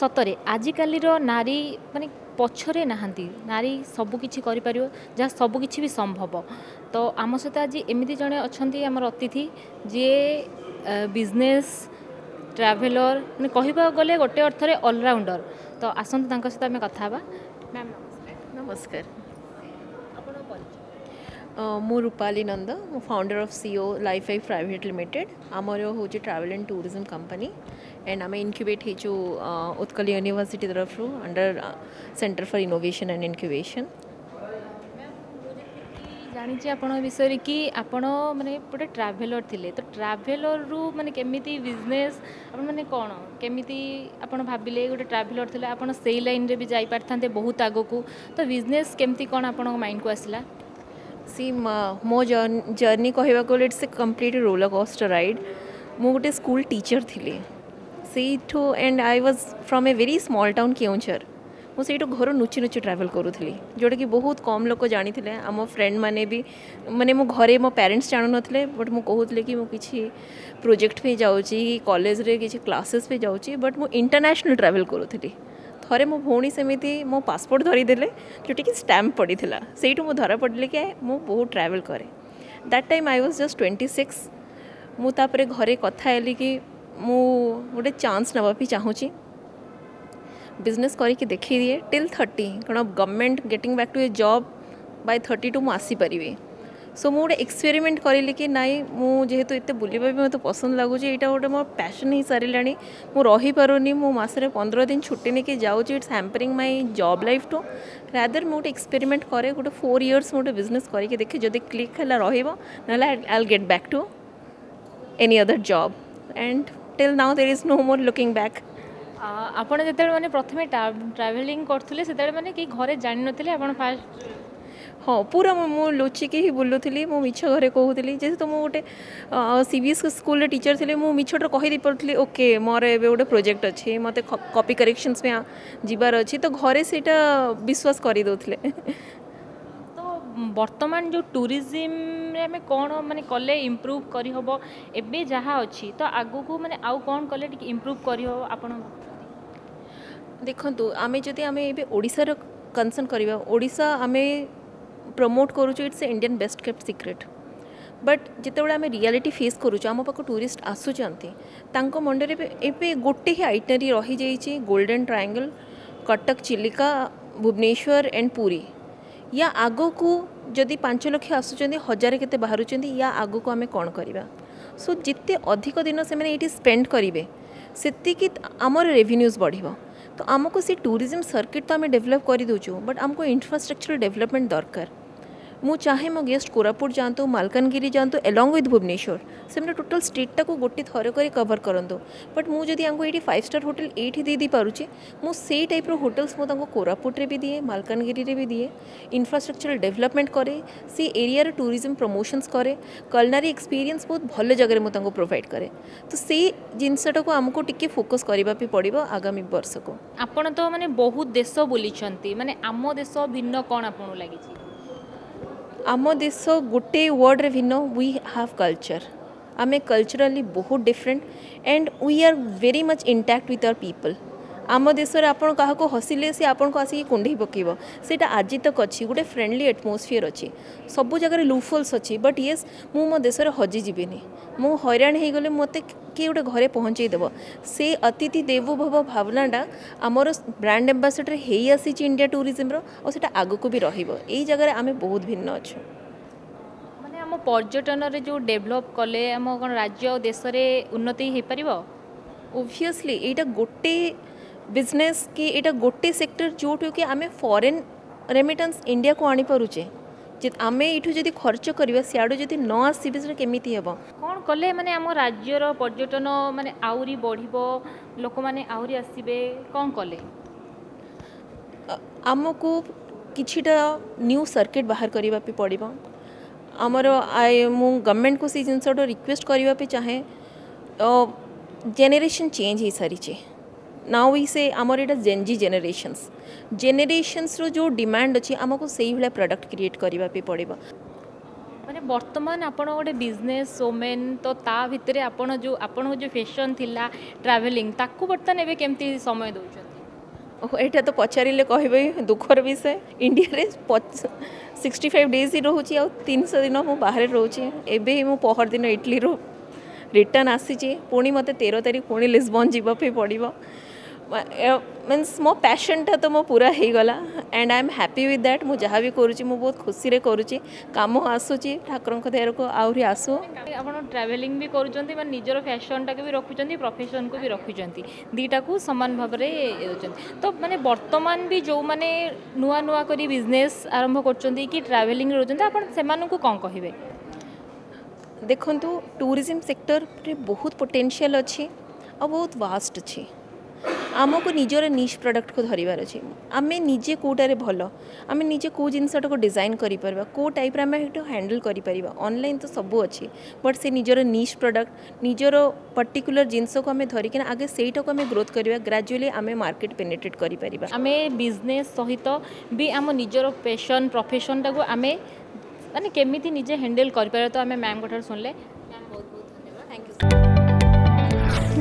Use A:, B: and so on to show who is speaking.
A: ସତରେ ଆଜିକାଲିର ନାରୀ ମାନେ ପଛରେ ନାହାନ୍ତି ନାରୀ ସବୁକିଛି କରିପାରିବ ଯାହା ସବୁକିଛି ବି ସମ୍ଭବ ତ ଆମ ସହିତ ଆଜି ଏମିତି ଜଣେ ଅଛନ୍ତି ଆମର ଅତିଥି ଯିଏ ବିଜନେସ୍ ଟ୍ରାଭେଲର ମାନେ କହିବାକୁ ଗଲେ ଗୋଟେ ଅର୍ଥରେ ଅଲରାଉଣ୍ଡର ତ ଆସନ୍ତୁ ତାଙ୍କ ସହିତ ଆମେ କଥା ହେବା ମ୍ୟାମ୍
B: ନମସ୍କାର ମୁଁ ରୂପାଲି ନନ୍ଦ ମୁଁ founder of co life I private limited ଆମର ହେଉଛି travel and tourism company and आम इनक्यूबेट हो उत्कल यूनिवर्सीटी तरफ under centre for innovation and incubation
A: जानी आप विषय कि आप मैंने गोटे ट्राभेलर थे तो ट्राभेलर रु मैंने केमी बिजनेस मैंने कौन केमी भाविले गोटे ट्राभेलर थी आप लाइन में भी जापार बहुत आग को तो बिजनेस केमती कौन आप माइंड को
B: आसला सी मो जर्नी कह इट्स ए कम्प्लीट रोल कस्ट रईड मुझे गोटे स्कूल टीचर थी ସେଇଠୁ and I was from a very small town Keonjhar ମୁଁ ସେଇଠୁ ଘରୁ ନୁଚି ନୁଚି ଟ୍ରାଭେଲ୍ କରୁଥିଲି ଯେଉଁଟାକି ବହୁତ କମ୍ ଲୋକ ଜାଣିଥିଲେ ଆମ ଫ୍ରେଣ୍ଡମାନେ ବି ମାନେ ମୋ ଘରେ ମୋ ପ୍ୟାରେଣ୍ଟସ୍ ଜାଣୁନଥିଲେ ବଟ୍ ମୁଁ କହୁଥିଲି କି ମୁଁ କିଛି ପ୍ରୋଜେକ୍ଟ ପାଇଁ ଯାଉଛି କଲେଜରେ କିଛି କ୍ଲାସେସ୍ ପାଇଁ ଯାଉଛି ବଟ୍ ମୁଁ ଇଣ୍ଟରନ୍ୟାସନାଲ୍ ଟ୍ରାଭେଲ୍ କରୁଥିଲି ଥରେ ମୋ ଭଉଣୀ ସେମିତି ମୋ ପାସପୋର୍ଟ ଧରିଦେଲେ ଯେଉଁଟାକି ଷ୍ଟାମ୍ପ ପଡ଼ିଥିଲା ସେଇଠୁ ମୁଁ ଧରା ପଡ଼ିଲି କି ମୁଁ ବହୁତ ଟ୍ରାଭେଲ୍ କରେ that time I was just twenty six ମୁଁ ତାପରେ ଘରେ କଥା ହେଲି କି ମୁଁ ଗୋଟେ ଚାନ୍ସ ନେବା ପାଇଁ ଚାହୁଁଛି ବିଜନେସ୍ କରିକି ଦେଖିଦିଏ ଟିଲ୍ ଥର୍ଟି କାରଣ government getting back to a job by thirty two ମୁଁ ଆସିପାରିବି ସୋ ମୁଁ ଗୋଟେ ଏକ୍ସପେରିମେଣ୍ଟ କରିଲି କି ନାଇଁ ମୁଁ ଯେହେତୁ ଏତେ ବୁଲିବା ବି ମୋତେ ପସନ୍ଦ ଲାଗୁଛି ଏଇଟା ଗୋଟେ ମୋ ପ୍ୟାସନ୍ ହେଇସାରିଲାଣି ମୁଁ ରହିପାରୁନି ମୁଁ ମାସରେ ପନ୍ଦର ଦିନ ଛୁଟି ନେଇକି ଯାଉଛି it's hampering my job life to rather ମୁଁ ଗୋଟେ ଏକ୍ସପେରିମେଣ୍ଟ କରେ ଗୋଟେ ଫୋର୍ ଇୟର୍ସ ମୁଁ ଗୋଟେ ବିଜନେସ୍ କରିକି ଦେଖେ ଯଦି କ୍ଲିକ୍ ହେଲା ରହିବ ନହେଲେ I get back to any other job and till now there is no more looking
A: back. ଆପଣ ଯେତେବେଳେ ମାନେ ପ୍ରଥମେ ଟ୍ରାଭେଲିଂ କରୁଥିଲେ ସେତେବେଳେ ମାନେ କେହି ଘରେ ଜାଣିନଥିଲେ ଆପଣ ଫାଷ୍ଟ
B: ହଁ ପୁରା ମୁଁ ଲୁଚିକି ହିଁ ବୁଲୁଥିଲି ମୁଁ ମିଛ ଘରେ କହୁଥିଲି ଯେହେତୁ ମୁଁ ଗୋଟେ ସି ବି ଏସ୍ ସ୍କୁଲରେ ଟିଚର୍ ଥିଲି ମୁଁ ମିଛଟା କହିଦେଇପାରୁଥିଲି ଓକେ ମୋର ଏବେ ଗୋଟେ ପ୍ରୋଜେକ୍ଟ ଅଛି ମୋତେ କପି କରେକ୍ସନ୍ସ ପାଇଁ ଯିବାର ଅଛି ତ ଘରେ ସେଇଟା ବିଶ୍ୱାସ କରିଦେଉଥିଲେ
A: बर्तमान जो टूरिज्म आम कौन मानते कले इम्प्रूव करहब एवं जहाँ अच्छी तो
B: आग को मैंने कौन कले इम्प्रूव करहब देखु आम जदिशार कनसर्न करवाशा आम प्रमोट कर Indian best kept secret but जो आम रियालीटी फेस करुच आम पाक टूरीस्ट आसुच्च मुंडे गोटे ही आइटनरी रही जाइए golden triangle Cuttack Chilika Bhubaneswar and Puri ୟା ଆଗକୁ ଯଦି ପାଞ୍ଚ ଲକ୍ଷ ଆସୁଛନ୍ତି ହଜାରେ କେତେ ବାହାରୁଛନ୍ତି ୟା ଆଗକୁ ଆମେ କ'ଣ କରିବା ସୋ ଯେତେ ଅଧିକ ଦିନ ସେମାନେ ଏଇଠି ସ୍ପେଣ୍ଡ କରିବେ ସେତିକି ଆମର ରେଭିନ୍ୟୁଜ୍ ବଢ଼ିବ ତ ଆମକୁ ସେ ଟୁରିଜିମ୍ ସର୍କିଟ୍ ତ ଆମେ ଡେଭଲପ୍ କରିଦେଉଛୁ ବଟ୍ ଆମକୁ ଇନଫ୍ରାଷ୍ଟ୍ରକ୍ଚର ଡେଭଲପମେଣ୍ଟ ଦରକାର ମୁଁ ଚାହେଁ ମୋ ଗେଷ୍ଟ କୋରାପୁଟ ଯାଆନ୍ତୁ ମାଲକାନଗିରି ଯାଆନ୍ତୁ ଏଲଙ୍ଗ୍ ୱିଥ୍ ଭୁବନେଶ୍ୱର ସେମାନେ ଟୋଟାଲ୍ ଷ୍ଟ୍ରିଟ୍ଟାକୁ ଗୋଟେ ଥର କରି କଭର୍ କରନ୍ତୁ ବଟ୍ ମୁଁ ଯଦି ତାଙ୍କୁ ଏଇଠି ଫାଇଭ୍ ଷ୍ଟାର୍ ହୋଟେଲ୍ ଏଇଠି ଦେଇ ଦେଇପାରୁଛି ମୁଁ ସେଇ ଟାଇପ୍ର ହୋଟେଲ୍ସ ମୁଁ ତାଙ୍କୁ କୋରାପୁଟରେ ବି ଦିଏ ମାଲକାନଗିରିରେ ବି ଦିଏ ଇନଫ୍ରାଷ୍ଟ୍ରକ୍ଚରାଲ୍ ଡେଭଲପମେଣ୍ଟ କରେ ସେ ଏରିଆର ଟୁରିଜମ୍ ପ୍ରମୋସନ୍ସ କରେ କଲନାରୀ ଏକ୍ସପିରିଏନ୍ସ ବହୁତ ଭଲ ଜାଗାରେ ମୁଁ ତାଙ୍କୁ ପ୍ରୋଭାଇଡ଼ କରେ ତ ସେଇ ଜିନିଷଟାକୁ ଆମକୁ ଟିକେ ଫୋକସ୍ କରିବା ପାଇଁ ପଡ଼ିବ ଆଗାମୀ ବର୍ଷକୁ
A: ଆପଣ ତ ମାନେ ବହୁତ ଦେଶ ବୁଲିଛନ୍ତି ମାନେ ଆମ ଦେଶ ଭିନ୍ନ କ'ଣ ଆପଣଙ୍କୁ ଲାଗିଛି
B: ଆମ ଦେଶ ଗୋଟେ ୱାର୍ଡ଼ରେ ଭିନ୍ନ ୱି ହାଭ୍ କଲଚର୍ ଆମେ କଲଚରାଲି ବହୁତ different and we are very much intact with our people ଆମ ଦେଶରେ ଆପଣ କାହାକୁ ହସିଲେ ସେ ଆପଣଙ୍କୁ ଆସିକି କୁଣ୍ଢେଇ ପକାଇବ ସେଇଟା ଆଜି ତକ୍ ଅଛି ଗୋଟେ ଫ୍ରେଣ୍ଡଲି ଆଟମୋସ୍ଫିୟର୍ ଅଛି ସବୁ ଜାଗାରେ ଲୁଫୋଲ୍ସ ଅଛି ବଟ୍ ୟେସ୍ ମୁଁ ମୋ ଦେଶରେ ହଜିଯିବିନି ମୁଁ ହଇରାଣ ହୋଇଗଲେ ମୋତେ କିଏ ଗୋଟେ ଘରେ ପହଞ୍ଚାଇ ଦେବ ସେ ଅତିଥି ଦେବୋ ଭବ ଭାବନାଟା ଆମର ବ୍ରାଣ୍ଡ ଆମ୍ବାସେଡ଼ର ହେଇ ଆସିଛି ଇଣ୍ଡିଆ ଟୁରିଜିମ୍ର ଆଉ ସେଇଟା ଆଗକୁ ବି ରହିବ ଏଇ ଜାଗାରେ ଆମେ ବହୁତ ଭିନ୍ନ ଅଛୁ
A: ମାନେ ଆମ ପର୍ଯ୍ୟଟନରେ ଯେଉଁ ଡେଭଲପ୍ କଲେ ଆମ କ'ଣ ରାଜ୍ୟ ଆଉ ଦେଶରେ ଉନ୍ନତି ହୋଇପାରିବ
B: ଓଭିୟସ୍ଲି ଏଇଟା ଗୋଟେ ବିଜନେସ୍ କି ଏଇଟା ଗୋଟେ ସେକ୍ଟର ଯେଉଁଠୁ କି ଆମେ ଫରେନ୍ ରେମିଟାନ୍ସ ଇଣ୍ଡିଆକୁ ଆଣିପାରୁଛେ ଆମେ ଏଇଠୁ ଯଦି ଖର୍ଚ୍ଚ କରିବା ସିଆଡ଼ୁ ଯଦି ନ ଆସିବେ ସେଟା କେମିତି ହେବ
A: କ'ଣ କଲେ ମାନେ ଆମ ରାଜ୍ୟର ପର୍ଯ୍ୟଟନ ମାନେ ଆହୁରି ବଢ଼ିବ ଲୋକମାନେ ଆହୁରି ଆସିବେ କ'ଣ କଲେ
B: ଆମକୁ କିଛିଟା ନ୍ୟୁ ସର୍କିଟ୍ ବାହାର କରିବା ପାଇଁ ପଡ଼ିବ ଆମର ମୁଁ ଗଭର୍ଣ୍ଣମେଣ୍ଟକୁ ସେଇ ଜିନିଷଟା ରିକ୍ୱେଷ୍ଟ କରିବା ପାଇଁ ଚାହେଁ ଜେନେରେସନ୍ ଚେଞ୍ଜ ହୋଇସାରିଛି नाउ वी से आमर एटा जेनजी जेनेरेशन्स जेनेरेशन्सर जो डिमांड अच्छी आमको सही भाया प्रडक्ट क्रिएट करने पड़ो
A: ମାନେ ବର୍ତ୍ତମାନ ଆପଣ ଗୋଟେ ବିଜନେସ୍ ଓମେନ୍ ତ ତା ଭିତରେ ଆପଣ ଯେଉଁ ଆପଣଙ୍କ ଯେଉଁ ଫେସନ୍ ଥିଲା ଟ୍ରାଭେଲିଂ ତାକୁ ବର୍ତ୍ତମାନ ଏବେ କେମିତି ସମୟ ଦେଉଛନ୍ତି
B: ଏଇଟା ତ ପଚାରିଲେ କହିବେ ଦୁଃଖର ବିଷୟ ଇଣ୍ଡିଆରେ ସିକ୍ସଟି ଫାଇଭ୍ ଡେଜ୍ ରହୁଛି ଆଉ ତିନିଶହ ଦିନ ମୁଁ ବାହାରେ ରହୁଛି ଏବେ ମୁଁ ପହରଦିନ ଇଟଲିରୁ ରିଟର୍ଣ୍ଣ ଆସିଛି ପୁଣି ମୋତେ ତେର ତାରିଖ ପୁଣି ଲିସବନ୍ ଯିବା ପାଇଁ ପଡ଼ିବ मीन्स मो पैशनटा तो मो पूरा होगला and I am happy with that मुझे जहाँ भी करुच्ची मुझे बहुत खुशी करुच्ची कम आसूची ठाकुर देहर को आहरी
A: आसू आप ट्रावेलींग भी कर फैशन टाक भी रखुच्च प्रफेसन को भी रखुच्च दुईटा को सामान भाव में तो मैंने बर्तमान भी जो मैंने नुआ नुआ कर बिजनेस आरंभ कर कि ट्राभेलिंग रोचे आप
B: कौन कहे देखु टूरीजम सेक्टर बहुत पोटेनसीआल अच्छी आ बहुत वास्ट अच्छी ଆମକୁ ନିଜର ନିଜ୍ ପ୍ରଡ଼କ୍ଟକୁ ଧରିବାର ଅଛି ଆମେ ନିଜେ କେଉଁଟାରେ ଭଲ ଆମେ ନିଜେ କେଉଁ ଜିନିଷଟାକୁ ଡିଜାଇନ୍ କରିପାରିବା କେଉଁ ଟାଇପ୍ର ଆମେ ସେଇଠୁ ହ୍ୟାଣ୍ଡେଲ୍ କରିପାରିବା ଅନଲାଇନ୍ ତ ସବୁ ଅଛି ବଟ୍ ସେ ନିଜର ନିଜ୍ ପ୍ରଡ଼କ୍ଟ ନିଜର ପର୍ଟିକୁଲାର ଜିନିଷକୁ ଆମେ ଧରିକିନା ଆଗେ ସେଇଟାକୁ ଆମେ ଗ୍ରୋଥ୍ କରିବା ଗ୍ରାଜୁଆଲି ଆମେ ମାର୍କେଟ୍ ପେନିଟ୍ରେଟ୍ କରିପାରିବା
A: ଆମେ ବିଜନେସ୍ ସହିତ ବି ଆମ ନିଜର ପେସନ୍ ପ୍ରଫେସନ୍ଟାକୁ ଆମେ ମାନେ କେମିତି ନିଜେ ହ୍ୟାଣ୍ଡେଲ୍ କରିପାରିବା ତ ଆମେ ମ୍ୟାମ୍ଙ୍କଠାରୁ ଶୁଣିଲେ